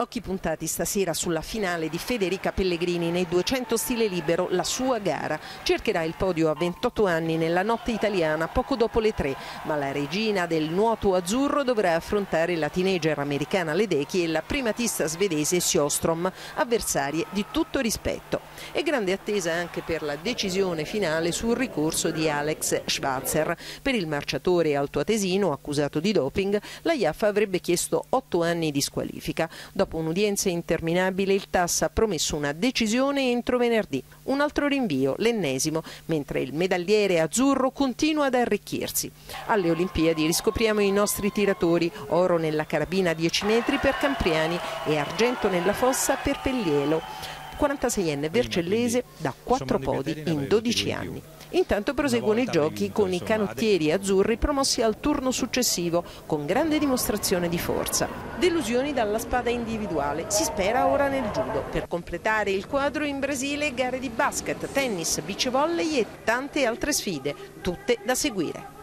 Occhi puntati stasera sulla finale di Federica Pellegrini nei 200 stile libero, la sua gara. Cercherà il podio a 28 anni nella notte italiana poco dopo le 3, ma la regina del nuoto azzurro dovrà affrontare la teenager americana Ledecky e la primatista svedese Sjostrom, avversarie di tutto rispetto. E grande attesa anche per la decisione finale sul ricorso di Alex Schwarzer. Per il marciatore altoatesino accusato di doping, la IAF avrebbe chiesto 8 anni di squalifica. Dopo Dopo un'udienza interminabile il TAS ha promesso una decisione entro venerdì. Un altro rinvio, l'ennesimo, mentre il medagliere azzurro continua ad arricchirsi. Alle Olimpiadi riscopriamo i nostri tiratori, oro nella carabina 10 metri per Campriani e argento nella fossa per Pellielo. 46enne Vercellese da 4 podi in 12 anni. Intanto proseguono i giochi con i canottieri azzurri promossi al turno successivo con grande dimostrazione di forza. Delusioni dalla spada individuale, si spera ora nel judo. Per completare il quadro in Brasile gare di basket, tennis, beach volley e tante altre sfide, tutte da seguire.